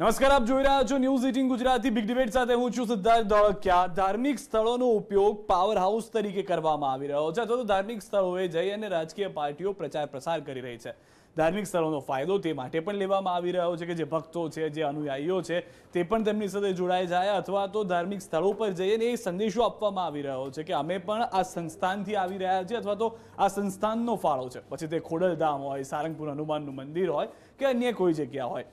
નમસ્કાર, આપ જોઈ રહ્યા છો news eighteen Gujarati. Big debate સાથે હું છું સિદ્ધાર્થ ધોળકિયા. ધાર્મિક સ્થળોનો ઉપયોગ પાવર હાઉસ તરીકે કરવામાં આવી રહ્યો છે. અથવા તો ધાર્મિક સ્થળોએ જઈ અને રાજકીય પાર્ટીઓ પ્રચાર પ્રસાર કરી રહી છે. ધાર્મિક સ્થળોનો ફાયદો તે માટે પણ લેવામાં આવી રહ્યો છે કે જે ભક્તો છે, જે અનુયાયીઓ છે, તે પણ તેમની સાથે જોડાઈ જાય અથવા તો ધાર્મિક સ્થળો પર જઈને એ સંદેશો આપવામાં આવી રહ્યો છે કે અમે પણ આ સંસ્થાનથી આવી રહ્યા છીએ અથવા તો આ સંસ્થાનનો ફાળો છે. પછી તે ખોડલધામ હોય, સારંગપુર હનુમાનનું મંદિર હોય કે અન્ય કોઈ જગ્યા હોય.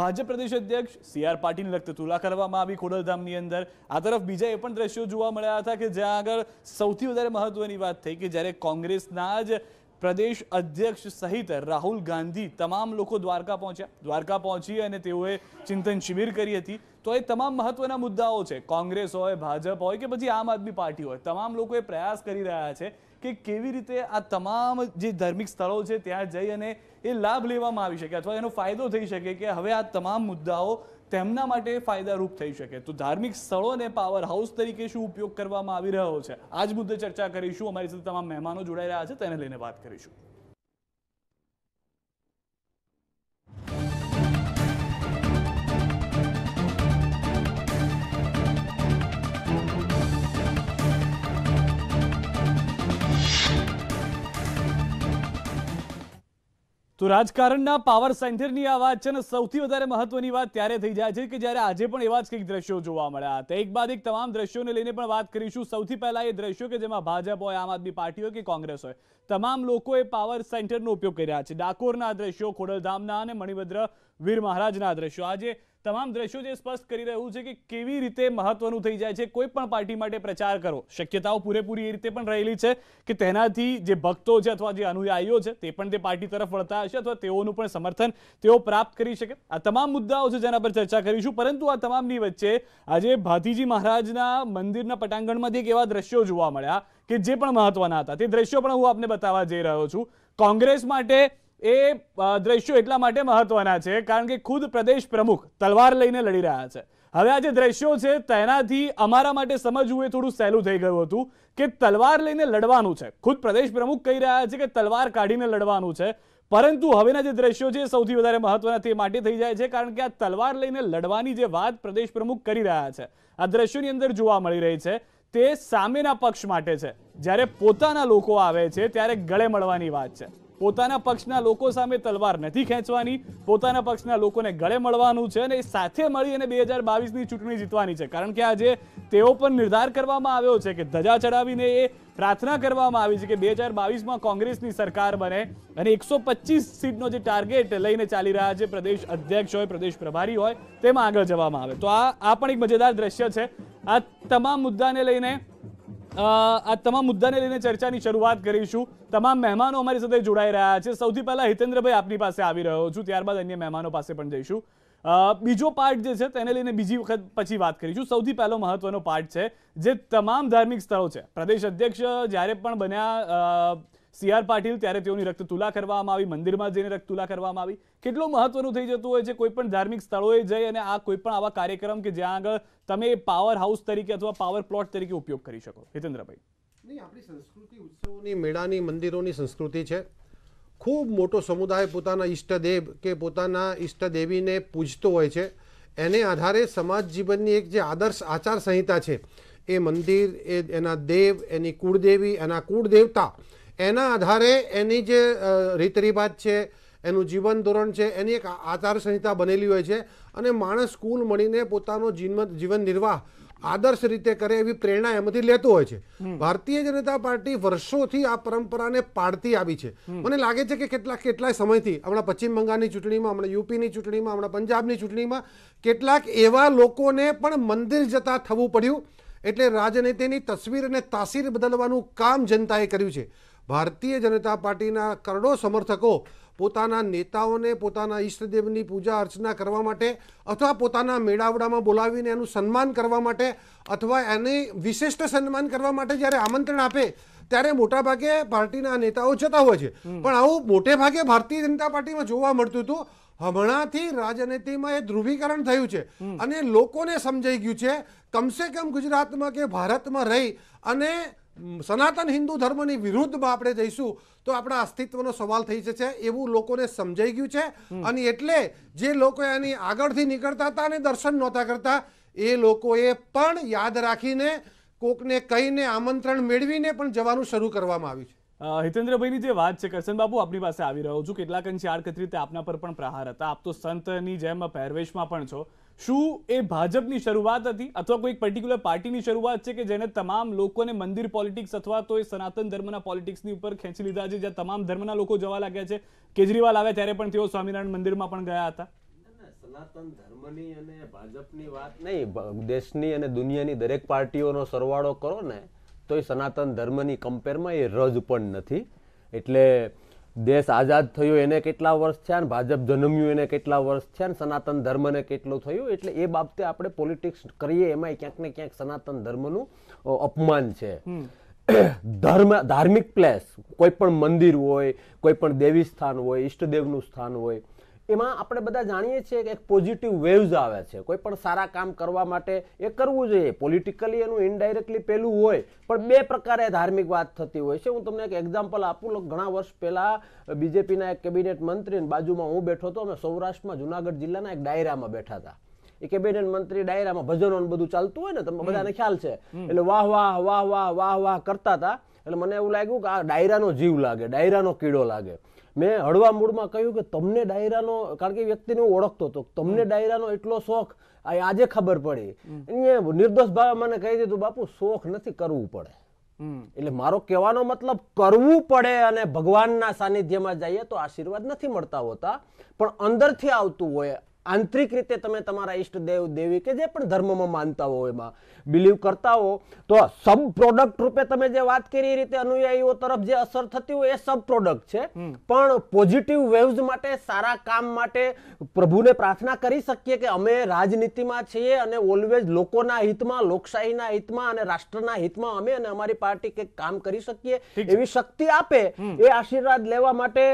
ભાજપ પ્રદેશ અધ્યક્ષ સી આર પાટીલને લગતી તુલા કરવામાં આવી ખોડલધામની અંદર. આ તરફ બીજા એ પણ દ્રશ્યો જોવા મળ્યા હતા કે જ્યાં આગળ સૌથી વધારે મહત્વની વાત થઈ કે જ્યારે કોંગ્રેસના જ પ્રદેશ અધ્યક્ષ સહિત રાહુલ ગાંધી તમામ લોકો દ્વારકા પહોંચ્યા. દ્વારકા પહોંચી અને તેઓએ ચિંતન શિબિર કરી હતી. તો એ તમામ મહત્વના મુદ્દાઓ છે. કોંગ્રેસ હોય, ભાજપ હોય કે પછી આમ આદમી પાર્ટી હોય, તમામ લોકો એ પ્રયાસ કરી રહ્યા છે. કે કેવી રીતે આ તમામ જે ધાર્મિક સ્થળો છે ત્યાં જઈ અને એ લાભ લેવામાં આવી શકે અથવા એનો ફાયદો થઈ શકે કે હવે આ તમામ મુદ્દાઓ તેમના માટે ફાયદારૂપ થઈ શકે. તો ધાર્મિક સ્થળોને પાવર હાઉસ તરીકે શું ઉપયોગ કરવામાં આવી રહ્યો છે? આ જ મુદ્દે ચર્ચા કરીશું. અમારી સાથે તમામ મહેમાનો જોડાઈ રહ્યા છે, તેને લઈને વાત કરીશું. તો રાજકારણના પાવર સેન્ટરની આ વાત છે અને સૌથી વધારે મહત્વની વાત ત્યારે થઈ જાય છે કે જ્યારે આજે પણ એવા જ કંઈક દ્રશ્યો જોવા મળ્યા હતા. એક બાદ એક તમામ દ્રશ્યોને લઈને પણ વાત કરીશું. સૌથી પહેલા એ દ્રશ્યો કે જેમાં ભાજપ હોય, આમ આદમી પાર્ટી હોય કે કોંગ્રેસ હોય, તમામ લોકોએ પાવર સેન્ટરનો ઉપયોગ કર્યા છે. ડાકોરના દ્રશ્યો, ખોડલધામના અને મણિભદ્ર વીર મહારાજના દ્રશ્યો. આજે તમામ દ્રશ્યો જે સ્પષ્ટ કરી રહ્યું છે કે કેવી રીતે મહત્વનું થઈ જાય છે, કોઈ પણ પાર્ટી માટે પ્રચાર કરો. શક્યતાઓ પૂરેપૂરી એ રીતે પણ રહેલી છે કે તેનાથી જે ભક્તો છે અથવા જે અનુયાયીઓ છે, તે પણ તે પાર્ટી તરફ વળતા હશે અથવા તેઓનું પણ સમર્થન તેઓ પ્રાપ્ત કરી શકે. આ તમામ મુદ્દાઓ છે જેના પર ચર્ચા કરીશું. પરંતુ આ તમામની વચ્ચે આજે ભાતીજી મહારાજના મંદિરના પટાંગણમાંથી એક એવા દ્રશ્યો જોવા મળ્યા કે જે પણ મહત્વના હતા. તે દ્રશ્યો પણ હું આપને બતાવવા જઈ રહ્યો છું. કોંગ્રેસ માટે એ દ્રશ્યો એટલા માટે મહત્વના છે કારણ કે ખુદ પ્રદેશ પ્રમુખ તલવાર લઈને લડી રહ્યા છે. હવે આ જે દ્રશ્યો છે તેનાથી અમારા માટે સમજવું એ થોડું સહેલું થઈ ગયું હતું કે તલવાર લઈને લડવાનું છે. ખુદ પ્રદેશ પ્રમુખ કહી રહ્યા છે કે તલવાર કાઢીને લડવાનું છે. પરંતુ હવેના જે દ્રશ્યો છે સૌથી વધારે મહત્વના તે માટે થઈ જાય છે કારણ કે આ તલવાર લઈને લડવાની જે વાત પ્રદેશ પ્રમુખ કરી રહ્યા છે, આ દ્રશ્યોની અંદર જોવા મળી રહી છે, તે સામેના પક્ષ માટે છે. જ્યારે પોતાના લોકો આવે છે ત્યારે ગળે મળવાની વાત છે. પોતાના પક્ષના લોકો સામે તલવાર નથી ખેંચવાની, પોતાના પક્ષના લોકોને ગળે મળવાનું છે અને એ સાથે મળી અને બે હજાર બાવીસની ચૂંટણી જીતવાની છે. કારણ કે આજે તેઓ પણ નિર્ધાર કરવામાં આવ્યો છે કે ધજા ચડાવીને એ પ્રાર્થના કરવામાં આવી છે કે બે હજાર બાવીસમાં કોંગ્રેસની સરકાર બને અને એકસો પચીસ સીટનો જે ટાર્ગેટ લઈને ચાલી રહ્યા છે, પ્રદેશ અધ્યક્ષ હોય, પ્રદેશ પ્રભારી હોય, તેમાં આગળ જવામાં આવે. તો આ આ પણ એક મજેદાર દ્રશ્ય છે. આ તમામ મુદ્દાને લઈને આ તમામ મુદ્દાને લઈને ચર્ચાની શરૂઆત કરીશું. તમામ મહેમાનો અમારી સાથે જોડાઈ રહ્યા છે. સૌથી પહેલા હિતેન્દ્રભાઈ આપની પાસે આવી રહ્યો છું. ત્યારબાદ અન્ય મહેમાનો પાસે પણ જઈશું. બીજો પાર્ટ જે છે તેને લઈને બીજી વખત પછી વાત કરીશું. સૌથી પહેલો મહત્વનો પાર્ટ છે જે તમામ ધાર્મિક સ્થળો છે. પ્રદેશ અધ્યક્ષ જ્યારે પણ બન્યા સી આર પાટીલ, ત્યારે તેઓની રક્ત તુલા કરવામાં આવી, મંદિરમાં જઈને રક્ત તુલા કરવામાં આવી. કેટલું મહત્વનું થઈ જતું હોય છે, કોઈ પણ ધાર્મિક સ્થળોએ જઈ અને આ કોઈ પણ આવા કાર્યક્રમ કે જ્યાં આગળ તમે પાવર હાઉસ તરીકે અથવા પાવર પ્લોટ તરીકે ઉપયોગ કરી શકો. હિતેન્દ્રભાઈ. નહીં, આપણી સંસ્કૃતિ ઉત્સવની, મેળાની, મંદિરોની સંસ્કૃતિ છે. ખૂબ મોટો સમુદાય પોતાના ઈષ્ટદેવ કે પોતાના ઈષ્ટદેવીને પૂજતો હોય છે. એને આધારે સમાજ જીવનની એક જે આદર્શ આચાર સંહિતા છે, એ મંદિર, એ એના દેવ, એની કુળદેવી, એના કુળદેવતા એના આધારે એની જે રીત રિવાજ છે એનું જીવન ધોરણ છે એની એક આચારસંહિતા બનેલી હોય છે અને માણસ કુલ મળીને પોતાનો જીવન જીવન નિર્વાહ આદર્શ રીતે કરે એવી પ્રેરણા એમાંથી લેતો હોય છે. ભારતીય જનતા પાર્ટી વર્ષોથી આ પરંપરાને પાડતી આવી છે. મને લાગે છે કે કેટલાક કેટલાય સમયથી હમણાં પશ્ચિમ બંગાળની ચૂંટણીમાં હમણાં યુપીની ચૂંટણીમાં હમણાં પંજાબની ચૂંટણીમાં કેટલાક એવા લોકોને પણ મંદિર જતા થવું પડ્યું. એટલે રાજનીતિની તસવીર અને તાસીર બદલવાનું કામ જનતાએ કર્યું છે. ભારતીય જનતા પાર્ટીના કરોડો સમર્થકો પોતાના નેતાઓને પોતાના ઈષ્ટદેવની પૂજા અર્ચના કરવા માટે અથવા પોતાના મેળાવડામાં બોલાવીને એનું સન્માન કરવા માટે અથવા એને વિશિષ્ટ સન્માન કરવા માટે જ્યારે આમંત્રણ આપે ત્યારે મોટાભાગે પાર્ટીના નેતાઓ જતા હોય છે. પણ આવું મોટે ભાગે ભારતીય જનતા પાર્ટીમાં જોવા મળતું હતું. હમણાંથી રાજનીતિમાં એ ધ્રુવીકરણ થયું છે. અને લોકોને સમજાઈ ગયું છે કમસે કમ ગુજરાતમાં કે ભારતમાં રહી અને સનાતન હિન્દુ ધર્મની વિરુદ્ધમાં આપણે જઈશું તો આપણા અસ્તિત્વનો સવાલ થઈ જશે એવું લોકોને સમજાઈ ગયું છે. અને એટલે જે લોકો એની આગળથી નીકળતા હતા અને દર્શન નહોતા કરતા એ લોકોએ પણ યાદ રાખીને કોકને કહીને આમંત્રણ મેળવીને પણ જવાનું શરૂ કરવામાં આવ્યું છે. હિતેન્દ્રભાઈની જે વાત છે કરશન બાબુ આપની પાસે આવી રહ્યો છું. કેટલાક અંશે આડકતરી રીતે આપના પર પણ પ્રહાર હતા. આપ તો સંતની જેમ પહેરવેશમાં પણ છો. શું એ ભાજપની શરૂઆત હતી અથવા કોઈ પર્ટિક્યુલર પાર્ટીની શરૂઆત છે કે જેને તમામ લોકોને મંદિર પોલિટિક્સ અથવા તો એ સનાતન ધર્મના પોલિટિક્સની ઉપર ખેંચી લીધા છે? જ્યાં તમામ ધર્મના લોકો જવા લાગ્યા છે. કેજરીવાલ આવ્યા ત્યારે પણ તેઓ સ્વામિનારાયણ મંદિરમાં પણ ગયા હતા. સનાતન ધર્મની અને ભાજપની વાત નહીં. દેશની અને દુનિયાની દરેક પાર્ટીઓનો સરવાળો કરો ને, તો એ સનાતન ધર્મની કમ્પેરમાં એ રજ પણ નથી. એટલે દેશ આઝાદ થયો એને કેટલા વર્ષ થયા ને ભાજપ જન્મ્યું એને કેટલા વર્ષ થયા ને સનાતન ધર્મને કેટલું થયું એટલે એ બાબતે આપણે પોલિટિક્સ કરીએ એમાં ક્યાંક ને ક્યાંક સનાતન ધર્મનું અપમાન છે. ધર્મ ધાર્મિક પ્લેસ કોઈ પણ મંદિર હોય કોઈ પણ દેવી સ્થાન હોય ઈષ્ટદેવનું સ્થાન હોય એમાં આપણે બધા જાણીએ છીએ કે એક પોઝિટિવ વેવ્સ આવે છે. કોઈ પણ સારા કામ કરવા માટે એ કરવું જોઈએ. પોલિટિકલી એનું ઇનડાયરેક્ટલી પેલું હોય પણ બે પ્રકારે ધાર્મિક વાત થતી હોય છે. હું તમને એક એક્ઝામ્પલ આપું. ઘણા વર્ષ પહેલાં બીજેપીના એક કેબિનેટ મંત્રી બાજુમાં હું બેઠો હતો. અમે સૌરાષ્ટ્રમાં જુનાગઢ જિલ્લાના એક ડાયરામાં બેઠા હતા. એ કેબિનેટ મંત્રી ડાયરામાં ભજનો બધું ચાલતું હોય ને તમને બધાને ખ્યાલ છે. એટલે વાહ વાહ વાહ વાહ વાહ વાહ કરતા હતા. એટલે મને એવું લાગ્યું કે આ ડાયરાનો જીવ લાગે ડાયરાનો કીડો લાગે. મેં હળવા મૂળમાં કહ્યું કે તમને ડાયરાનો કારણ કે વ્યક્તિને હું ઓળખતો હતો તમને ડાયરાનો એટલો શોખ આજે ખબર પડી. નિર્દોષ ભાવે મને કહી દીધું બાપુ શોખ નથી કરવું પડે. એટલે મારો કહેવાનો મતલબ કરવું પડે અને ભગવાનના સાનિધ્યમાં જઈએ તો આશીર્વાદ નથી મળતા હોતા. પણ અંદરથી આવતું હોય આંતરિક રીતે તમે તમારા ઈષ્ટદેવ દેવી કે જે પણ ધર્મમાં માનતા હો એમાં બિલીવ કરતા હો તો સબ પ્રોડક્ટ રૂપે તમે જે વાત કરી એ રીતે અનુયાયીઓ તરફ જે અસર થતી હોય એ સબ પ્રોડક્ટ છે. પણ પોઝિટિવ વેવ્સ માટે સારા કામ માટે પ્રભુને પ્રાર્થના કરી શકીએ કે અમે રાજનીતિમાં છીએ અને ઓલવેઝ લોકોના હિતમાં લોકશાહીના હિતમાં અને રાષ્ટ્રના હિતમાં અમે અને અમારી પાર્ટી કંઈક કામ કરી શકીએ એવી શક્તિ આપે એ આશીર્વાદ લેવા માટે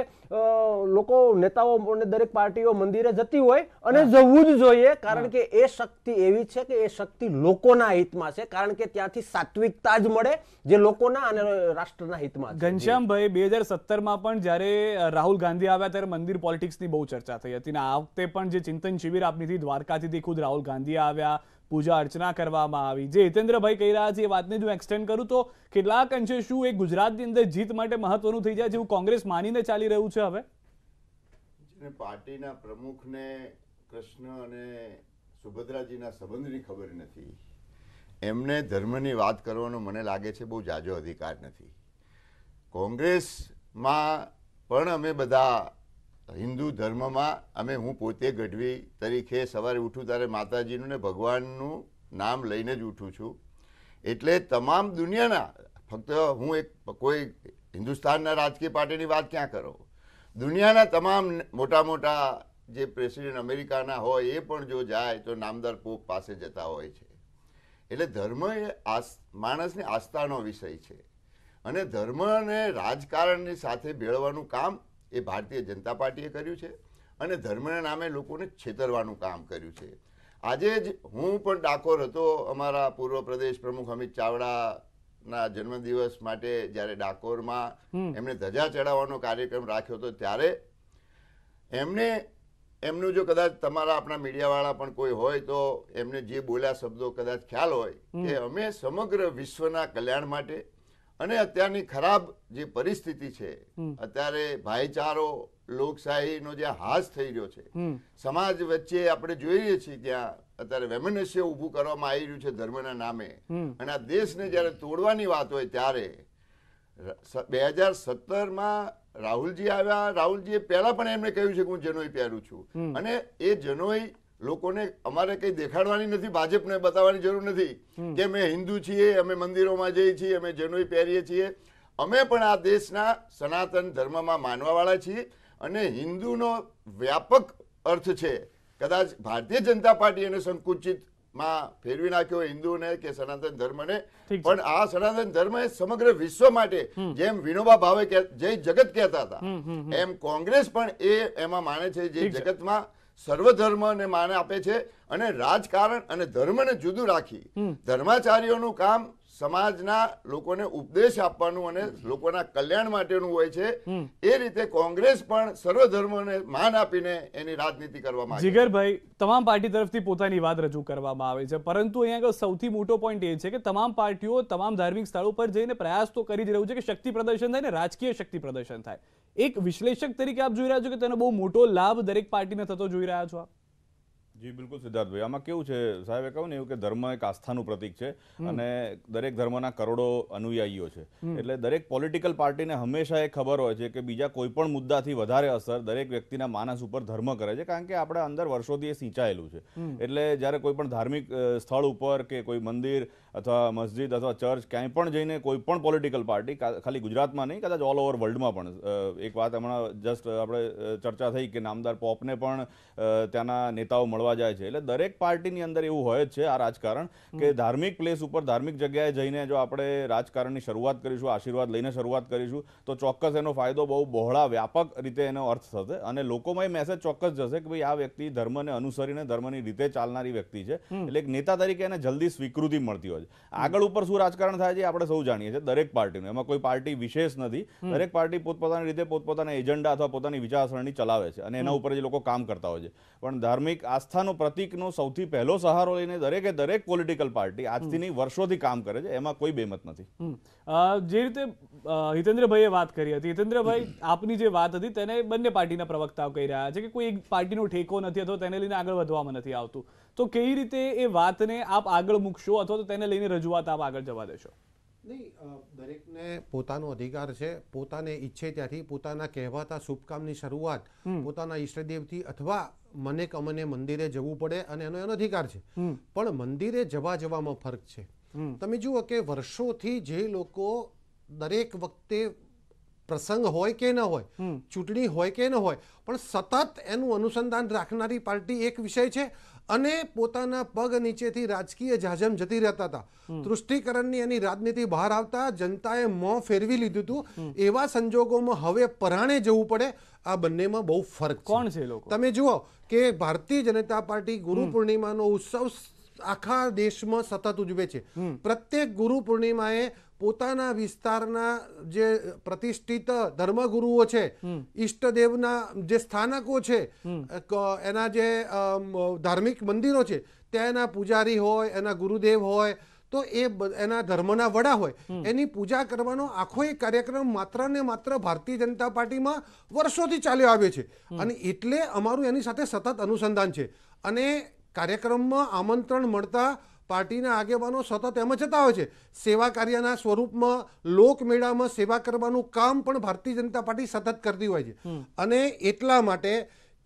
લોકો નેતાઓ અને દરેક પાર્ટીઓ મંદિરે જતી હોય. અને જવું જ જોઈએ કારણ કે એ શક્તિ એવી છે કે એ શક્તિ લોકોના હિતમાં છે કારણ કે ત્યાંથી સાત્વિકતા જ મળે જે લોકોના અને રાષ્ટ્રના હિતમાં છે. ઘનશ્યામભાઈ બે હજાર સત્તરમાં પણ જ્યારે રાહુલ ગાંધી આવ્યા ત્યારે મંદિર પોલિટિક્સની બહુ ચર્ચા થઈ હતી. ને આ વખતે પણ જે ચિંતન શિબિર આપની હતી દ્વારકાથી ખુદ રાહુલ ગાંધી આવ્યા પૂજા અર્ચના કરવામાં આવી. જે હિતેન્દ્રભાઈ કહી રહ્યા છે એ વાતને જો એક્સટેન્ડ કરું તો કેટલાક અંશે શું એ ગુજરાતની અંદર જીત માટે મહત્વનું થઈ જાય જેવું કોંગ્રેસ માનીને ચાલી રહ્યું છે હવે? પાર્ટીના પ્રમુખને કૃષ્ણ અને સુભદ્રાજીના સંબંધની ખબર નથી. એમને ધર્મની વાત કરવાનો મને લાગે છે બહુ જાજો અધિકાર નથી. કોંગ્રેસમાં પણ અમે બધા હિન્દુ ધર્મમાં અમે હું પોતે ગઢવી તરીકે સવારે ઉઠું ત્યારે માતાજીનું ને ભગવાનનું નામ લઈને જ ઉઠું છું. એટલે તમામ દુનિયાના, ફક્ત હું એક કોઈ હિન્દુસ્તાનના રાજકીય પાર્ટીની વાત ક્યાં કરો? દુનિયાના તમામ મોટા મોટા જે પ્રેસિડેન્ટ અમેરિકાના હોય એ પણ જો જાય તો નામદાર પોપ પાસે જતા હોય છે. એટલે ધર્મ એ આસ માણસની આસ્થાનો વિષય છે. અને ધર્મ અને રાજકારણની સાથે ભેળવાનું કામ એ ભારતીય જનતા પાર્ટીએ કર્યું છે અને ધર્મના નામે લોકોને છેતરવાનું કામ કર્યું છે. આજે જ હું પણ ડાકોર હતો અમારા પૂર્વ પ્રદેશ પ્રમુખ અમિત ચાવડાના જન્મદિવસ માટે જ્યારે ડાકોરમાં એમણે ધજા ચડાવવાનો કાર્યક્રમ રાખ્યો હતો ત્યારે એમને એમનું જો કદાચ તમારા આપણા મીડિયાવાળા પણ કોઈ હોય તો એમને જે બોલ્યા શબ્દો કદાચ ખ્યાલ હોય કે અમે સમગ્ર વિશ્વના કલ્યાણ માટે અને અત્યારની ખરાબ જે પરિસ્થિતિ છે અત્યારે ભાઈચારો લોકશાહીનો જે હાસ થઈ રહ્યો છે સમાજ વચ્ચે આપણે જોઈએ છીએ ત્યાં અત્યારે વેમનસ્ય ઊભું કરવામાં આવી રહ્યું છે ધર્મના નામે. અને આ દેશને જ્યારે તોડવાની વાત હોય ત્યારે બે હજાર સત્તરમાં રાહુલજી આવ્યા. રાહુલજીએ પહેલા પણ એમણે કહ્યું છે કે હું જનોઈ પહેરું છું. અને એ જનોઈ લોકોને અમારે કઈ દેખાડવાની નથી ભાજપને બતાવવાની જરૂર નથી કે અમે હિન્દુ છીએ અમે મંદિરોમાં જઈએ છીએ અમે જનોઈ પહેરીએ છીએ. અમે પણ આ દેશના સનાતન ધર્મમાં માનવાવાળા છીએ અને હિન્દુનો વ્યાપક અર્થ છે. કદાચ ભારતીય જનતા પાર્ટી એને સંકુચિત માં ફેરવી નાખ્યો હિન્દુને કે સનાતન ધર્મને. પણ આ સનાતન ધર્મ એ સમગ્ર વિશ્વ માટે જેમ વિનોબા ભાવે કે- જય જગત કહેતા હતા એમ કોંગ્રેસ પણ એ એમાં માને છે જે જગતમાં સર્વધર્મને માન આપે છે અને રાજકારણ અને ધર્મને જુદું રાખી ધર્માચાર્યોનું કામ સમાજના લોકોને ઉપદેશ આપવાનું અને લોકોના કલ્યાણ માટેનું હોય છે એ રીતે કોંગ્રેસ પણ સર્વધર્મને માન આપીને એની રાજનીતિ કરવામાં છે. જીગરભાઈ તમામ પાર્ટી તરફથી પોતાની વાત રજૂ કરવામાં આવે છે પરંતુ અહીંયા આગળ સૌથી મોટો પોઈન્ટ એ છે કે તમામ પાર્ટીઓ તમામ ધાર્મિક સ્થળો પર જઈને પ્રયાસ તો કરી જ રહ્યું છે કે શક્તિ પ્રદર્શન થાય ને રાજકીય શક્તિ પ્રદર્શન થાય. એક વિશ્લેષક તરીકે આપ જોઈ રહ્યા છો કે તેનો બહુ મોટો લાભ દરેક પાર્ટીને થતો જોઈ રહ્યા છો આપ? જી બિલકુલ સિદ્ધાર્થભાઈ. આમાં કેવું છે સાહેબે કહ્યું ને એવું કે ધર્મ એક આસ્થાનું પ્રતીક છે અને દરેક ધર્મના કરોડો અનુયાયીઓ છે. એટલે દરેક પોલિટિકલ પાર્ટીને હંમેશા એ ખબર હોય છે કે બીજા કોઈ પણ મુદ્દાથી વધારે અસર દરેક વ્યક્તિના માનસ ઉપર ધર્મ કરે છે કારણ કે આપણે અંદર વર્ષોથી એ સિંચાયેલું છે. એટલે જ્યારે કોઈ પણ ધાર્મિક સ્થળ ઉપર કે કોઈ મંદિર અથવા મસ્જિદ અથવા ચર્ચ ક્યાંય પણ જઈને કોઈ પણ પોલિટિકલ પાર્ટી ખાલી ગુજરાતમાં નહીં કદાચ ઓલ ઓવર વર્લ્ડમાં પણ એક વાત હમણાં જસ્ટ આપણે ચર્ચા થઈ કે નામદાર પોપને પણ ત્યાંના નેતાઓ મળવા જાય છે. એટલે દરેક પાર્ટીની અંદર એવું હોય જ છે આ રાજકારણ કે ધાર્મિક પ્લેસ ઉપર ધાર્મિક જગ્યાએ જઈને જો આપણે રાજકારણની શરૂઆત કરીશું આશીર્વાદ લઈને શરૂઆત કરીશું તો ચોક્કસ એનો ફાયદો બહુ બહોળા વ્યાપક રીતે એનો અર્થ થશે. અને લોકોમાં એ મેસેજ ચોક્કસ જશે કે ભાઈ આ વ્યક્તિ ધર્મને અનુસરીને ધર્મની રીતે ચાલનારી વ્યક્તિ છે. એટલે એક નેતા તરીકે એને જલ્દી સ્વીકૃતિ મળતી હોય છે. આગળ ઉપર શું રાજકારણ થાય છે આપણે સૌ જાણીએ છીએ દરેક પાર્ટીનું. એમાં કોઈ પાર્ટી વિશેષ નથી. દરેક પાર્ટી પોતપોતાની રીતે પોતપોતાના એજન્ડા અથવા પોતાની વિચારસરણી ચલાવે છે અને એના ઉપર જે લોકો કામ કરતા હોય છે. પણ ધાર્મિક આસ્થાનો પ્રતિકનો સૌથી પહેલો સહારો લઈને દરેકે દરેક પોલિટિકલ પાર્ટી આજથી નહીં વર્ષોથી કામ કરે છે. એમાં કોઈ બેમત નથી. જે રીતે હિતેન્દ્રભાઈએ વાત કરી હતી. હિતેન્દ્રભાઈ આપની જે વાત હતી તેને બંને પાર્ટીના પ્રવક્તાઓ કહી રહ્યા છે કે કોઈ એક પાર્ટીનો ઠેકો નથી અથવા તેને લઈને આગળ વધવામાં નથી આવતું. તો કેવી રીતે એ વાતને આપ આગળ મૂકશો અથવા તો તેને લઈને રજૂઆત આપ આગળ જવા દેશો? નહીં દરેકને પોતાનો અધિકાર છે પોતાને ઈચ્છે ત્યાંથી પોતાના કહેવાતા શુભકામની શરૂઆત પોતાના ઈષ્ટદેવથી અથવા મને કમને મંદિરે જવું પડે અને એનો એનો અધિકાર છે. પણ મંદિરે જવા જવામાં ફરક છે. તમે જુઓ કે વર્ષોથી જે લોકો દરેક વખતે પ્રસંગ હોય કે ન હોય ચૂંટણી હોય કે ન હોય પણ સતત એનું અનુસંધાન રાખનારી પાર્ટી એક વિષય છે અને પોતાના પગ નીચેથી રાજકીય જાજમ જતી રહેતા હતા. તૃષ્ટિકરણની એની રાજનીતિ બહાર આવતા જનતાએ મોં ફેરવી લીધું હતું. એવા સંજોગોમાં હવે પરાણે જવું પડે. આ બંનેમાં બહુ ફરક કોણ છે લોકો? તમે જુઓ કે ભારતીય જનતા પાર્ટી ગુરુ પૂર્ણિમાનો ઉત્સવ આખા દેશમાં સતત ઉજવે છે. પ્રત્યેક ગુરુ પૂર્ણિમાએ પોતાના વિસ્તારના જે પ્રતિષ્ઠિત ધર્મગુરુઓ છે ઈષ્ટદેવના જે સ્થાનકો છે એના જે ધાર્મિક મંદિરો છે ત્યાં એના પૂજારી હોય એના ગુરુદેવ હોય તો એ એના ધર્મના વડા હોય એની પૂજા કરવાનો આખો એ કાર્યક્રમ માત્ર ને માત્ર ભારતીય જનતા પાર્ટીમાં વર્ષોથી ચાલ્યો આવે છે. અને એટલે અમારું એની સાથે સતત અનુસંધાન છે. અને કાર્યક્રમમાં આમંત્રણ મળતા પાર્ટીના આગેવાનો સતત એમ જતા હોય છે. સેવા કાર્યના સ્વરૂપમાં લોકમેળામાં સેવા કરવાનું કામ પણ ભારતીય જનતા પાર્ટી સતત કરતી હોય છે. અને એટલા માટે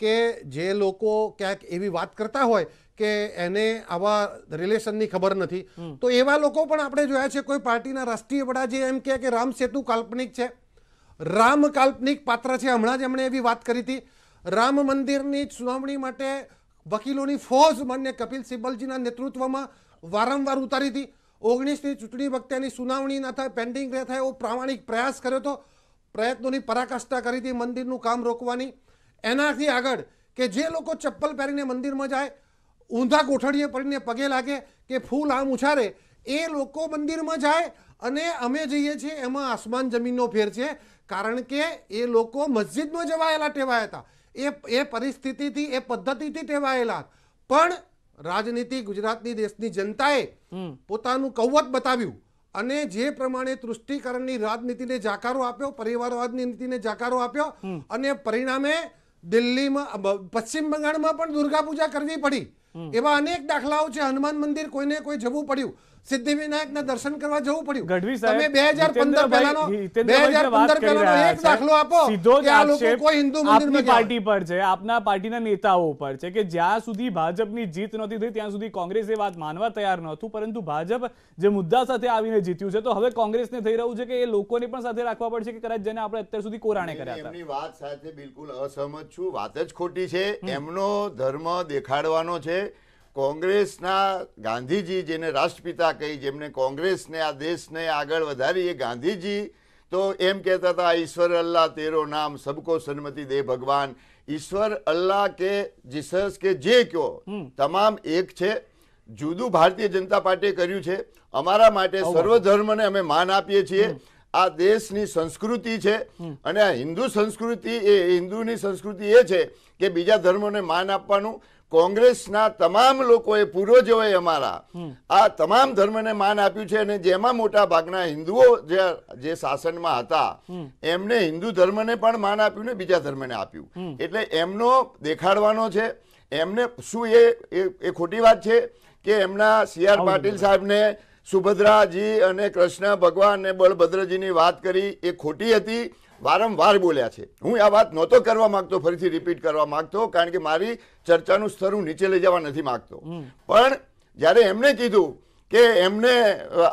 કે જે લોકો ક્યાંક એવી વાત કરતા હોય કે એને આવા રિલેશનની ખબર નથી તો એવા લોકો પણ આપણે જોયા છે કોઈ પાર્ટીના રાષ્ટ્રીય વડા જે એમ કહે કે રામ સેતુ કાલ્પનિક છે. રામ કાલ્પનિક પાત્ર છે હમણાં જ એમણે એવી વાત કરી હતી. રામ મંદિરની સુનાવણી માટે વકીલોની ફોજ માન્ય કપિલ સિબ્બલજીના નેતૃત્વમાં વારંવાર ઉતારી હતી. ઓગણીસની ચૂંટણી વખતે એની સુનાવણી ના થાય પેન્ડિંગ રહે થાય એવો પ્રામાણિક પ્રયાસ કર્યો હતો. પ્રયત્નોની પરાકાષ્ઠા કરી હતી, મંદિરનું કામ રોકવાની. એનાથી આગળ કે જે લોકો ચપ્પલ પહેરીને મંદિરમાં જાય, ઊંધા ગોઠણીએ પડીને પગે લાગે કે ફૂલ આમ ઉછારે, એ લોકો મંદિરમાં જાય અને અમે જઈએ છીએ, એમાં આસમાન જમીનનો ફેર છે. કારણ કે એ લોકો મસ્જિદમાં જવાયેલા ટેવાયા હતા એ એ પરિસ્થિતિથી, એ પદ્ધતિથી ટેવાયેલા. પણ રાજનીતિ ગુજરાતની દેશની જનતાએ પોતાનું કૌવત બતાવ્યું અને જે પ્રમાણે તૃષ્ટિકરણની રાજનીતિને જાકારો આપ્યો પરિવારવાદની નીતિને જાકારો આપ્યો અને પરિણામે દિલ્હીમાં પશ્ચિમ બંગાળમાં પણ દુર્ગા પૂજા કરવી પડી. એવા અનેક દાખલાઓ છે. હનુમાન મંદિર કોઈને કોઈ જવું પડ્યું. સિદ્ધિવિનાયકના દર્શન કરવા જવું પડ્યું. ગઢવી સાહેબ તમે બે હજાર પંદર હિતેન્દ્રભાઈ- પહેલાનો બે હિતેન્દ્રભાઈ હજાર જે વાત પંદર કરી પહેલાનો એક દાખલો આપો સીધો કે આ લોકો કોઈ હિન્દુ મંદિરમાં પાર્ટી પર છે આપના પાર્ટીના નેતાઓ પર છે કે જ્યાં સુધી ભાજપની જીત નહોતી થઈ ત્યાં સુધી કોંગ્રેસ એ વાત માનવા તૈયાર નહોતું પરંતુ ભાજપ જે મુદ્દા સાથે આવીને જીત્યું છે તો હવે કોંગ્રેસને થઈ રહ્યું છે કે એ લોકોને પણ સાથે રાખવા પડશે કે કદાચ જેને આપણે અત્યાર સુધી કોરાણે કર્યા હતા? એમની વાત સાથે બિલકુલ અસહમત છું. વાત જ ખોટી છે. એમનો ધર્મ દેખાડવાનો છે. કોંગ્રેસના ગાંધીજી જેને રાષ્ટ્રપિતા કહી જેમને કોંગ્રેસને આ દેશને આગળ વધારી એ ગાંધીજી તો એમ કહેતા હતા ઈશ્વર અલ્લાહ તેરો નામ સબકો સન્મતિ દે ભગવાન. ઈશ્વર અલ્લાહ કે જીસસ કે જે કયો તમામ એક છે. જુદું ભારતીય જનતા પાર્ટીએ કર્યું છે. અમારા માટે સર્વ ધર્મને અમે માન આપીએ છીએ. આ દેશની સંસ્કૃતિ છે અને આ હિન્દુ સંસ્કૃતિ એ હિન્દુની સંસ્કૃતિ એ છે કે બીજા ધર્મોને માન આપવાનું. કોંગ્રેસના તમામ લોકોએ પૂર્વજોએ અમારા. આ તમામ ધર્મને માન આપ્યું છે અને જેમાં મોટા ભાગના હિન્દુઓ જે જે શાસનમાં હતા એમને હિન્દુ ધર્મને પણ માન આપ્યું ને બીજા ધર્મને આપ્યું. એટલે એમનો દેખાડવાનો છે. એમને શું એ એ- એ ખોટી વાત છે કે એમના સી આર પાટીલ સાહેબને સુભદ્રાજી અને કૃષ્ણ ભગવાન અને બળભદ્રજીની વાત કરી એ ખોટી હતી. વારંવાર બોલ્યા છે. હું આ વાત નહોતો કરવા માંગતો ફરીથી રિપીટ કરવા માંગતો કારણ કે મારી ચર્ચાનું સ્તર હું નીચે લઈ જવા નથી માંગતો. પણ જ્યારે એમણે કીધું કે એમને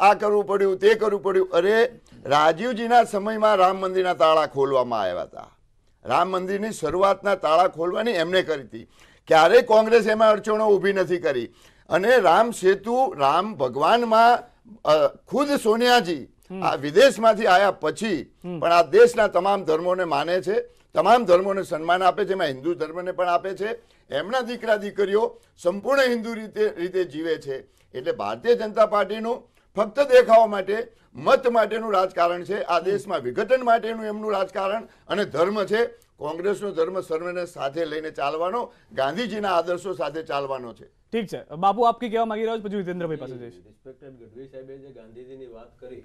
આ કરવું પડ્યું તે કરવું પડ્યું અરે રાજીવજીના સમયમાં રામ મંદિરના તાળા ખોલવામાં આવ્યા હતા. રામ મંદિરની શરૂઆતના તાળા ખોલવાની એમને કરી હતી. ક્યારેય કોંગ્રેસ એમાં અડચણો ઊભી નથી કરી. અને રામ સેતુ રામ ભગવાનમાં ખુદ સોનિયાજી આ વિદેશમાંથી આયા પછી પણ આ દેશના તમામ ધર્મોને માને છે તમામ ધર્મોને સન્માન આપે છે એમાં હિન્દુ ધર્મને પણ આપે છે. એમના દીકરા દીકરીઓ સંપૂર્ણ હિન્દુ રીતે રીતે જીવે છે. એટલે ભારતીય જનતા પાર્ટીનું ફક્ત દેખાવા માટે મત માટેનું રાજકારણ છે. આ દેશમાં વિઘટન માટેનું એમનું રાજકારણ અને ધર્મ છે. કોંગ્રેસનો ધર્મ સર્વેને સાથે લઈને ચાલવાનો ગાંધીજીના આદર્શો સાથે ચાલવાનો છે. ઠીક છે. બાપુ આપ કઈ કહેવા માંગી રહ્યો છો? પછી જીતેન્દ્રભાઈ પાસે જઈશ. રિસ્પેક્ટેડ ગઢવી સાહેબે જે ગાંધીજીની વાત કરી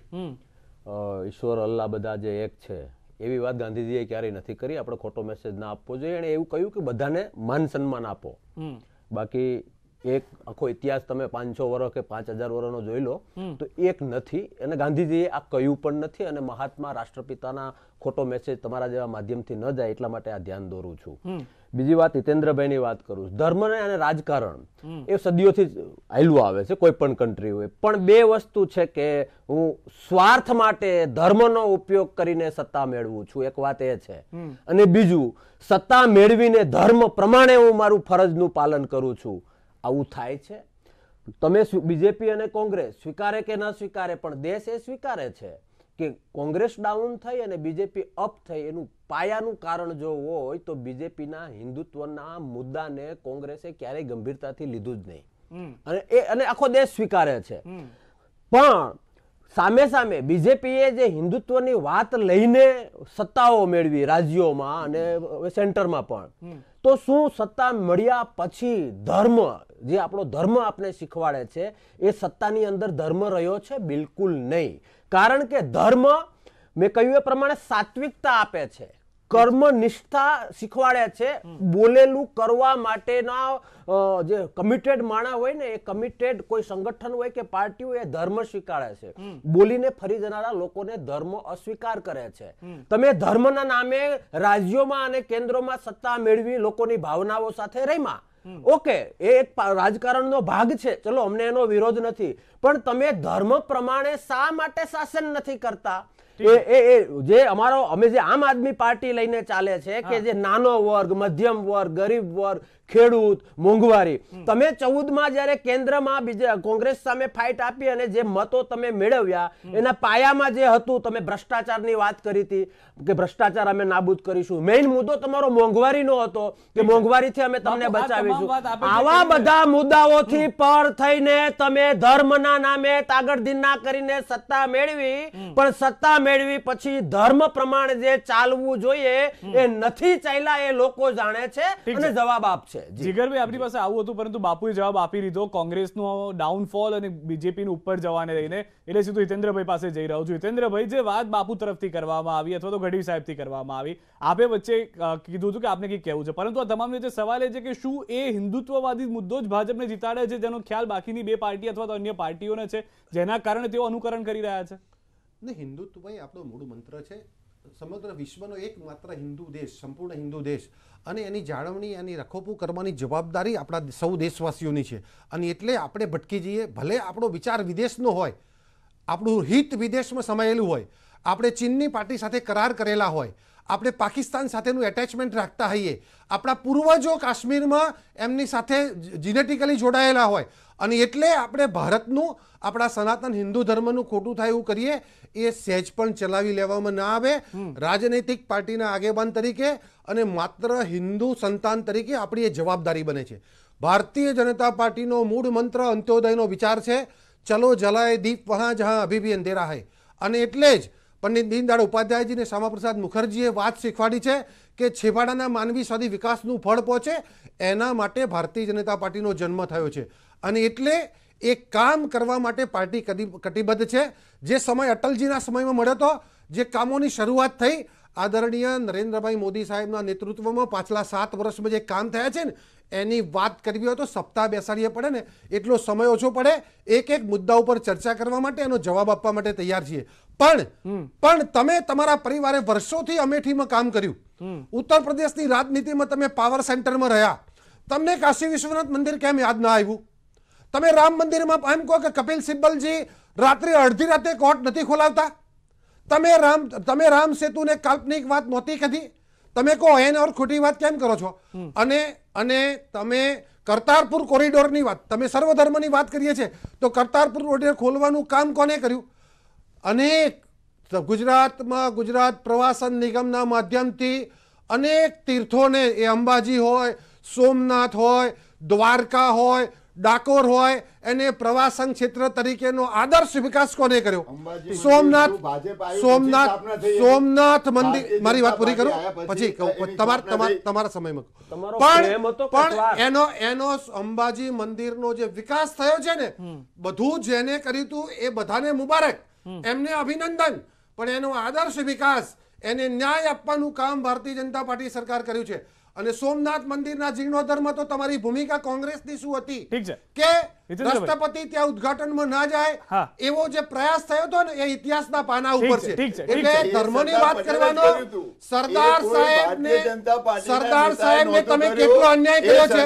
ઈશ્વર અલ્લાહ બધા જે એક છે એવી વાત ગાંધીજીએ ક્યારેય નથી કરી. આપણે ખોટો મેસેજ ના આપવો જોઈએ. એણે એવું કહ્યું કે બધાને માન સન્માન આપો. બાકી એક આખો ઇતિહાસ તમે પાંચસો વર્ષ કે પાંચ હજાર વર્ષનો જોઈ લો તો એક નથી. અને ગાંધીજીએ આ કહ્યું પણ નથી અને મહાત્મા રાષ્ટ્રપિતાના ખોટો મેસેજ તમારા જેવા માધ્યમથી ન જાય એટલા માટે આ ધ્યાન દોરું છું. બીજી વાત હિતેન્દ્રભાઈની વાત કરું છું. ધર્મ ને અને રાજકારણ એ સદીઓથી હાલ્યું આવે છે કોઈ પણ કન્ટ્રી હોય. પણ બે વસ્તુ છે કે હું સ્વાર્થ માટે ધર્મનો ઉપયોગ કરીને સત્તા મેળવું છું. એક વાત એ છે. અને બીજું સત્તા મેળવીને ધર્મ પ્રમાણે હું મારું ફરજનું પાલન કરું છું. આવું થાય છે. તમે બીજેપી અને કોંગ્રેસ સ્વીકારે કે ન સ્વીકારે પણ દેશ એ સ્વીકારે છે કે કોંગ્રેસ ડાઉન થઈ અને બીજેપી અપ થઈ એનું પાયાનું કારણ જો હોય તો બીજેપીના હિન્દુત્વના મુદ્દાને કોંગ્રેસે ક્યારેય ગંભીરતાથી લીધું જ નહીં. અને એ અને આખો દેશ સ્વીકારે છે. પણ સામે સામે બીજેપીએ જે હિન્દુત્વની વાત લઈને સત્તાઓ મેળવી રાજ્યોમાં અને સેન્ટરમાં પણ તો શું સત્તા મળ્યા પછી ધર્મ જે આપણો ધર્મ આપણે શીખવાડે છે એ સત્તાની અંદર ધર્મ રહ્યો છે? બિલકુલ નહીં. કારણ કે ધર્મ મેં કહ્યું એ પ્રમાણે સાત્વિકતા આપે છે. કર્મ નિષ્ઠા શીખવાડે છે. બોલેલું કરવા માટેના જે કમિટેડ માણા હોય ને એ કમિટેડ કોઈ સંગઠન હોય કે પાર્ટી હોય એ ધર્મ સ્વીકારે છે. બોલીને ફરી જનારા લોકોને ધર્મ અસ્વીકાર કરે છે. તમે ધર્મના નામે રાજ્યોમાં અને કેન્દ્રોમાં સત્તા મેળવી લોકોની ભાવનાઓ સાથે રહીમાં ઓકે એ એક રાજકારણનો ભાગ છે. ચલો અમને એનો વિરોધ નથી. પણ તમે ધર્મ પ્રમાણે શા માટે શાસન નથી કરતા? એ એ એ જે અમારો અમે જે આમ આદમી પાર્ટી લઈને ચાલે છે કે જે નાનો વર્ગ મધ્યમ વર્ગ ગરીબ વર્ગ ખેડૂત મોંઘવારી. તમે ચૌદમાં જ્યારે જયારે કેન્દ્રમાં બીજા કોંગ્રેસ સામે ફાઇટ આપી અને જે મતો તમે મેળવ્યા એના પાયામાં જે હતું તમે ભ્રષ્ટાચારની વાત કરી હતી કે ભ્રષ્ટાચાર અમે નાબૂદ કરીશું. મેઇન મુદ્દો તમારો મોંઘવારીનો હતો કે મોંઘવારીથી અમે તમને બચાવીશું. આવા બધા મુદ્દાઓથી પર થઈને તમે ધર્મના નામે તાગડધીના કરીને સત્તા મેળવી પણ સત્તા મેળવી પછી ધર્મ પ્રમાણે જે ચાલવું જોઈએ એ નથી ચાલ્યા એ લોકો જાણે છે અને. જવાબ આપશે. જી. જીગરભાઈ આપણી પાસે આવું હતું પરંતુ બાપુએ જવાબ આપી દીધો. કોંગ્રેસનો ડાઉનફોલ અને બીજેપીનું ઉપર જવાને લઈને. એટલે સીધું હિતેન્દ્રભાઈ પાસે જઈ રહ્યો છું. હિતેન્દ્રભાઈ જે વાત બાપુ તરફથી કરવામાં આવી અથવા તો ગઢવી સાહેબથી કરવામાં આવી આપે વચ્ચે કીધું હતું કે આપને કંઈક કહેવું છે. પરંતુ આ તમામ જે સવાલ એ છે કે શું એ હિન્દુત્વવાદી મુદ્દો જ ભાજપને જીતાડે છે જેનો ખ્યાલ બાકીની બે પાર્ટી અથવા તો અન્ય પાર્ટીઓને છે જેના કારણે તેઓ અનુકરણ કરી રહ્યા છે? ને હિન્દુત્વ એ આપણો મૂળ મંત્ર છે. સમગ્ર વિશ્વનો એકમાત્ર હિન્દુ દેશ, સંપૂર્ણ હિન્દુ દેશ. અને એની જાળવણી, એની રખોપું કરવાની જવાબદારી આપણા સૌ દેશવાસીઓની છે. અને એટલે આપણે ભટકી જઈએ, ભલે આપણો વિચાર વિદેશનો હોય, આપણું હિત વિદેશમાં સમાયેલું હોય, આપણે ચીનની પાર્ટી સાથે કરાર કરેલા હોય આપણે પાકિસ્તાન સાથેનું એટેચમેન્ટ રાખતા હોઈએ. આપણા પૂર્વજો કાશ્મીરમાં એમની સાથે જીનેટિકલી જોડાયેલા હોય. અને એટલે આપણે ભારતનું આપણા સનાતન હિન્દુ ધર્મનું ખોટું થાય એવું કરીએ એ સહેજ પણ ચલાવી લેવામાં ના આવે. રાજનૈતિક પાર્ટીના આગેવાન તરીકે અને માત્ર હિન્દુ સંતાન તરીકે આપણી એ જવાબદારી બને છે. ભારતીય જનતા પાર્ટીનો મૂળ મંત્ર અંત્યોદયનો વિચાર છે ચલો જલાય દીપ વહાં જહાં અભી ભી અંધેરા હૈ. અને એટલે જ પંડિત દીનદયાળ ઉપાધ્યાયજીને શ્યામાપ્રસાદ મુખર્જીએ વાત શીખવાડી છે કે છેવાડાના માનવી સુધી વિકાસનું ફળ પહોંચે એના માટે ભારતીય જનતા પાર્ટીનો જન્મ થયો છે. અને એટલે એ કામ કરવા માટે પાર્ટી કટિબદ્ધ છે. જે સમય અટલજીના સમયમાં મળ્યો હતો, જે કામોની શરૂઆત થઈ આદરણીય નરેન્દ્રભાઈ મોદી સાહેબના નેતૃત્વમાં પાછલા સાત વર્ષમાં જે કામ થયા છે ને એની વાત કરવી હોય તો સપ્તાહ બેસાડીએ પડે ને એટલો સમય ઓછો પડે એક એક મુદ્દા ઉપર ચર્ચા કરવા માટે એનો જવાબ આપવા માટે તૈયાર છીએ. પણ પણ તમે તમારા પરિવારે વર્ષોથી અમેઠીમાં કામ કર્યું. ઉત્તર પ્રદેશની રાજનીતિમાં તમે પાવર સેન્ટરમાં રહ્યા. તમને કાશી વિશ્વનાથ મંદિર કેમ યાદ ના આવ્યું? તમે રામ મંદિરમાં એમ કહો કે કપિલ સિબ્બલજી રાત્રે અડધી રાતે કોર્ટ નથી ખોલાવતા? તમે રામ તમે રામ સેતુને કાલ્પનિક વાત નહોતી કીધી. તમે કહો એને ઓર ખોટી વાત કેમ કરો છો? અને અને તમે કરતારપુર કોરિડોરની વાત તમે સર્વધર્મની વાત કરીએ છીએ તો કરતારપુર કોરિડોર ખોલવાનું કામ કોને કર્યું? અનેક ગુજરાતમાં ગુજરાત પ્રવાસન નિગમના માધ્યમથી અનેક તીર્થોને એ અંબાજી હોય સોમનાથ હોય દ્વારકા હોય ડાકોર હોય એને પ્રવાસન ક્ષેત્ર તરીકેનો આદર્શ વિકાસ કોને કર્યો? સોમનાથ સોમનાથ. સોમનાથ મંદિર મારી વાત પૂરી કરું? પછી કહું. તમાર- તમાર- સમયમાં કહું. તમારો પ્રેમ હતો પણ પણ એનો એનો અંબાજી મંદિરનો જે વિકાસ થયો છે ને બધું જેને કર્યું હતું એ બધાને મુબારક. એમને અભિનંદન. પણ એનો આદર્શ વિકાસ એને ન્યાય આપવાનું કામ ભારતીય જનતા પાર્ટી સરકાર કર્યું છે. અને સોમનાથ મંદિરના જીર્ણોદ્ધારમાં તો તમારી ભૂમિકા કોંગ્રેસની શું હતી? ઠીક છે. કે રાષ્ટ્રપતિ ત્યાં ઉદઘાટનમાં ના જાય એવો જે પ્રયાસ થયો હતો ને એ ઇતિહાસના પાના ઉપર છે, એટલે ધર્મની વાત કરવાનો સરદાર સાહેબને સરદાર સાહેબને તમે કેટલો અન્યાય કર્યો છે?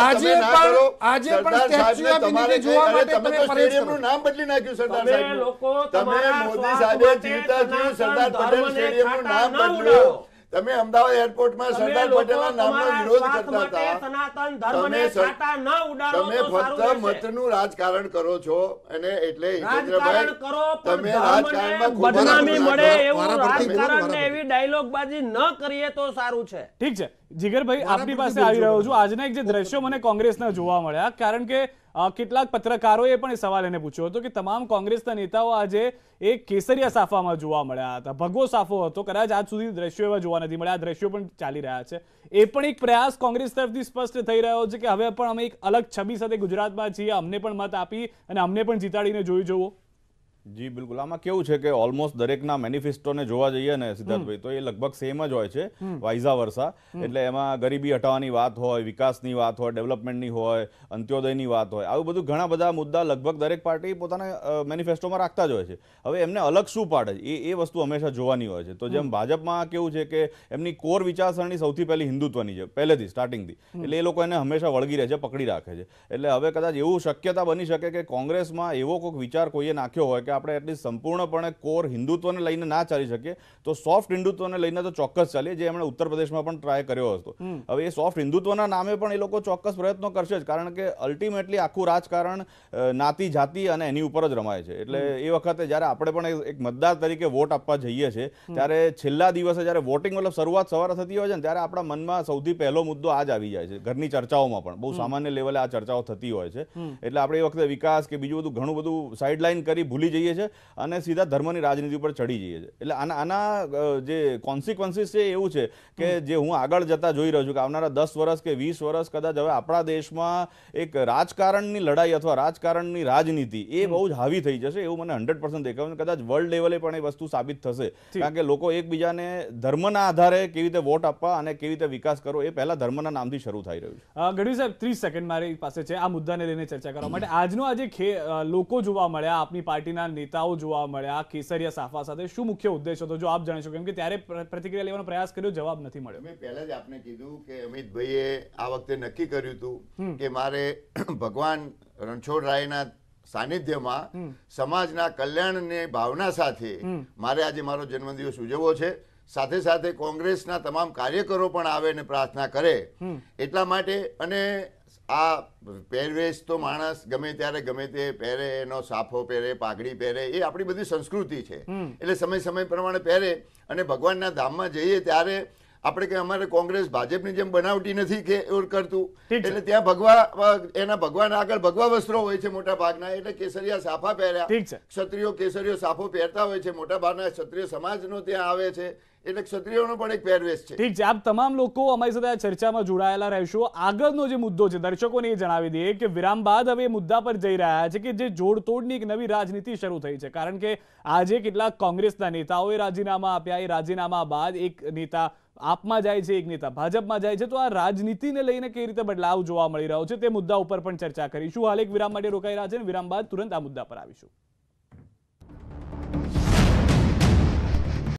આજે પણ આજે પણ સ્ટેચ્યુ ઓફ યુનિટી જોવા માટે તમે સ્ટેડિયમનું નામ બદલી નાખ્યું સરદાર સાહેબ તમે મોદી સાહેબે જીવતા જીવ સરદાર પટેલ સ્ટેડિયમનું નામ બદલ્યું. તમે અમદાવાદ એરપોર્ટમાં સરદાર પટેલના નામનો વિરોધ કરતા હતા. સનાતન ધર્મને તમે ન ઉડાડો તમે ફક્ત મતનું રાજકારણ કરો છો અને એટલે રાજકારણ કરો તમે રાજકારણમાં બદનામી મળે એવું રાજકારણ ને એવી ડાયલોગબાજી ન કરીએ તો સારું છે. ઠીક છે. જીગરભાઈ આપની પાસે આવી રહ્યો છું. આજના એક જે દ્રશ્યો મને કોંગ્રેસના જોવા મળ્યા કારણ કે કેટલાક પત્રકારોએ પણ એ સવાલ એને પૂછ્યો હતો કે તમામ કોંગ્રેસના નેતાઓ આજે એક કેસરિયા સાફામાં જોવા મળ્યા હતા. ભગવો સાફો હતો. કદાચ આજ સુધી દ્રશ્યો એવા જોવા નથી મળ્યા. આ દ્રશ્યો પણ ચાલી રહ્યા છે. એ પણ એક પ્રયાસ કોંગ્રેસ તરફથી સ્પષ્ટ થઈ રહ્યો છે કે હવે પણ અમે એક અલગ છબી સાથે ગુજરાતમાં છીએ. અમને પણ મત આપી અને અમને પણ જીતાડીને જોઈ જુઓ. જી બિલકુલ. આમાં કેવું છે કે ઓલમોસ્ટ દરેકના મેનિફેસ્ટોને જોવા જઈએ ને સિદ્ધાર્થભાઈ તો એ લગભગ સેમ જ હોય છે વાઇઝા વર્ષા એટલે એમાં ગરીબી હટાવવાની વાત હોય વિકાસની વાત હોય ડેવલપમેન્ટની હોય અંત્યોદયની વાત હોય આવું બધું ઘણા બધા મુદ્દા લગભગ દરેક પાર્ટી પોતાના મેનિફેસ્ટોમાં રાખતા જ હોય છે. હવે એમને અલગ શું પાડે એ એ વસ્તુ હંમેશા જોવાની હોય છે. તો જેમ ભાજપમાં કેવું છે કે એમની કોર વિચારસરણી સૌથી પહેલી હિન્દુત્વની છે પહેલેથી સ્ટાર્ટિંગથી એટલે એ લોકો એને હંમેશા વળગી રહે છે પકડી રાખે છે. એટલે હવે કદાચ એવું શક્યતા બની શકે કે કોંગ્રેસમાં એવો કોઈક વિચાર કોઈએ નાખ્યો હોય કે આપણે એટલીસ્ટ સંપૂર્ણપણે કોર હિન્દુત્વને લઈને ના ચાલી શકીએ તો સોફ્ટ હિન્દુત્વને લઈને તો ચોક્કસ ચાલીએ જે એમણે ઉત્તર પ્રદેશમાં પણ ટ્રાય કર્યો હતો. હવે એ સોફ્ટ હિન્દુત્વના નામે પણ એ લોકો ચોક્કસ પ્રયત્નો કરશે જ કારણ કે અલ્ટિમેટલી આખું રાજકારણ નાતી જાતિ અને એની ઉપર જ રમાય છે. એટલે એ વખતે જ્યારે આપણે પણ એક- એક મતદાર તરીકે વોટ આપવા જઈએ છીએ ત્યારે છેલ્લા દિવસે જ્યારે વોટિંગ મતલબ શરૂઆત સવારે થતી હોય છે ને ત્યારે આપણા મનમાં સૌથી પહેલો મુદ્દો આ જ આવી જાય છે ઘરની ચર્ચાઓમાં પણ. બહુ સામાન્ય લેવલે આ ચર્ચાઓ થતી હોય છે. એટલે આપણે એ વખતે વિકાસ કે બીજું બધું ઘણું બધું સાઇડલાઇન કરી ભૂલી જઈએ છીએ અને સીધા ધર્મની રાજનીતિ ઉપર ચડી જઈએ છીએ. એટલે આના આના જે કોન્સિક્વન્સીસ છે એવું છે કે જે હું આગળ જતા જોઈ રહ્યો છું કે આવનારા દસ વર્ષ કે વીસ વર્ષ કદાચ હવે આપણા દેશમાં એક રાજકારણની લડાઈ અથવા રાજકારણની રાજનીતિ એ બહુ જ હાવી થઈ જશે એવું મને હંડ્રેડ પર્સન્ટ દેખાય. કદાચ વર્લ્ડ લેવલે પણ એ વસ્તુ સાબિત થશે. કારણ કે લોકો એકબીજાને ધર્મના આધારે કેવી રીતે વોટ આપવા અને કેવી રીતે વિકાસ કરવો એ પહેલા ધર્મના નામથી શરૂ થઈ રહ્યું છે. ગઢવી સાહેબ ત્રીસ સેકન્ડ મારી પાસે છે. આ મુદ્દાને લઈને ચર્ચા કરવા માટે આજનો આજે લોકો જોવા મળ્યા આપની પાર્ટીના નેતાઓ જોવા મળ્યા કેસરિયા સાફા સાથે શું મુખ્ય ઉદ્દેશ હતો? જો આપ જાણી કેમ કે ત્યારે પ્રતિક્રિયા લેવાનો પ્રયાસ કર્યો જવાબ નથી મળ્યો. મેં પહેલા જ આપને કીધું કે અમિતભાઈએ આ વખતે નક્કી કર્યું હતું કે મારે ભગવાન રણછોડરાયના સાનિધ્યમાં સમાજના કલ્યાણની ભાવના સાથે મારે આજે મારો જન્મદિવસ ઉજવવો છે. સાથે સાથે કોંગ્રેસના તમામ કાર્યકરો પણ આવે અને પ્રાર્થના કરે એટલા માટે અને આ પહેરવેશ તો માણસ ગમે ત્યારે ગમે તે પહેરે એનો સાફો પહેરે પાઘડી પહેરે એ આપણી બધી સંસ્કૃતિ છે. એટલે સમય સમય પ્રમાણે પહેરે અને ભગવાનના ધામમાં જઈએ ત્યારે આપણે કે અમારે કોંગ્રેસ ભાજપની જેમ બનાવટી નથી કે એવું કરતું. એટલે ત્યાં ભગવા એના ભગવાન આગળ ભગવા વસ્ત્રો હોય છે મોટા ભાગના એટલે કેસરિયા સાફા પહેર્યા. ક્ષત્રિયો કેસરિયો સાફો પહેરતા હોય છે મોટા ભાગના ક્ષત્રિય સમાજનો ત્યાં આવે છે. એટલે ક્ષત્રિયોનો પણ એક પહેરવેશ છે. ઠીક છે, આપ તમામ લોકો અમારી સાથે આ ચર્ચામાં જોડાયેલા રહેશો. આગળનો જે મુદ્દો છે, દર્શકોને એ જણાવી દઈએ કે વિરામ બાદ હવે મુદ્દા પર જઈ રહ્યા છે કે જે જોડતોડની એક નવી રાજનીતિ શરૂ થઈ છે. કારણ કે આજે કેટલાક કોંગ્રેસના નેતાઓએ રાજીનામા આપ્યા. એ રાજીનામા બાદ એક નેતા આપમાં જાય છે, એક નેતા ભાજપમાં જાય છે. તો આ રાજનીતિને લઈને કઈ રીતે બદલાવ જોવા મળી રહ્યો છે, તે મુદ્દા ઉપર પણ ચર્ચા કરીશું. હાલ એક વિરામ માટે રોકાઈ રહ્યા છે વિરામ બાદ તુરંત આ મુદ્દા પર આવીશું.